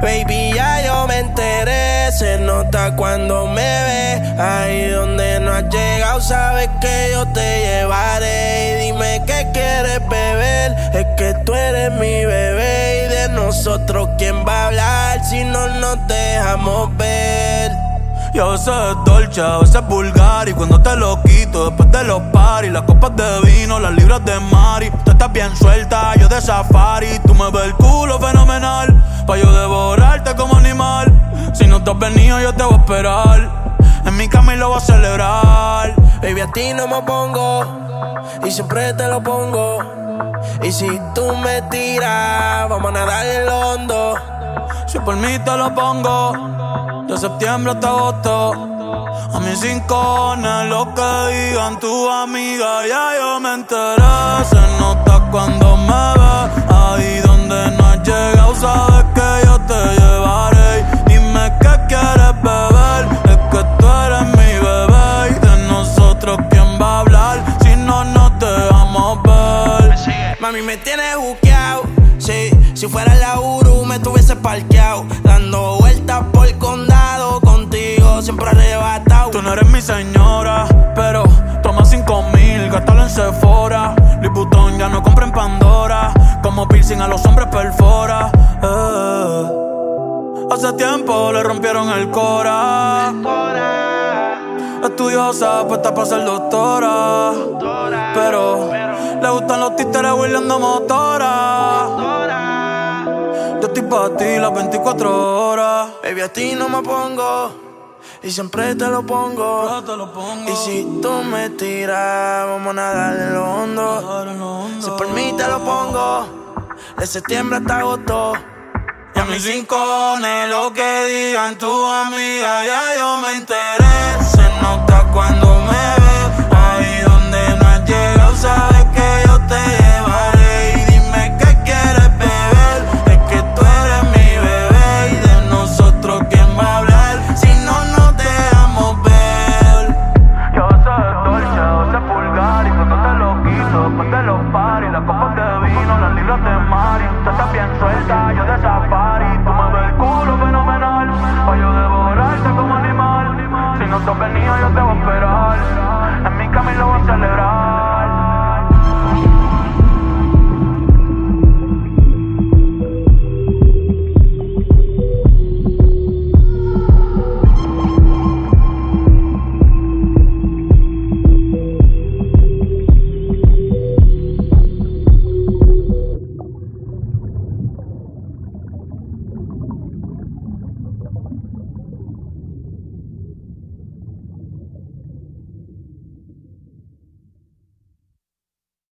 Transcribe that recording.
Baby, ya yo me enteré, se nota cuando me ve. Ahí donde no has llegado, sabes que yo te llevaré. Y dime qué quieres beber, es que tú eres mi bebé. Y de nosotros, ¿quién va a hablar si no nos dejamos ver? Y a veces es dolce, a veces es vulgar Y cuando te lo quito, después de los paris Las copas de vino, las libras de Mari Tú estás bien suelta, yo de safari Tú me ves el culo fenomenal Te has venido, yo te voy a esperar. En mi cama y lo voy a celebrar. Baby, a ti no me pongo Y siempre te lo pongo. Y si tú me tiras, vamos a nadar el hondo. Si por mí te lo pongo de septiembre hasta agosto. A mis rincones, lo que digan tu amiga, ya yo me enteré. Se nota cuando me ve, ahí donde no has llegado, sabes Mami, me tienes buqueado, sí. Si fuera la Uru, me tuviese parqueado, dando vueltas por el condado contigo, siempre arrebatado. Tú no eres mi señora, pero toma cinco mil, gástalo en Sephora. Liputón ya no compra en Pandora, como piercing a los hombres perfora. Eh. Hace tiempo le rompieron el cora. Estudiosa, puesta para ser doctora. Pero le gustan los títeres huirleando motora. Yo estoy para ti las 24 horas. Baby, a ti no me pongo. Y siempre te lo pongo. Yo te lo pongo. Y si tú me tiras, vamos a nadar en lo hondo. Si por mí te lo pongo. De septiembre hasta agosto. Y a mis rincones, lo que digan tu amiga, ya yo me donde no la copa